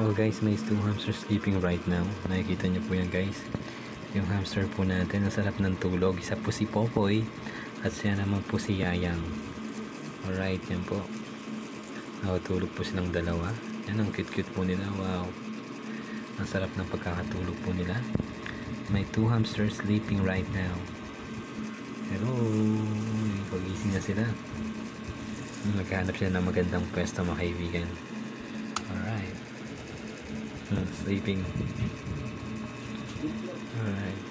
Oh guys, may two hamsters sleeping right now. Nakikita niyo po yan guys. Yung hamster po natin, ang sarap ng tulog. Isa po si Popoy at siya naman po si Yayang. Alright, yan po. Nakatulog po silang dalawa. Yan ang cute-cute po nila. Wow. Ang sarap ng pagkakatulog po nila. May two hamsters sleeping right now. Hello. Pagising na sila. Naghahanap sila ng magandang pwesto mga kaibigan. Alright. Hmm, sleeping. Alright.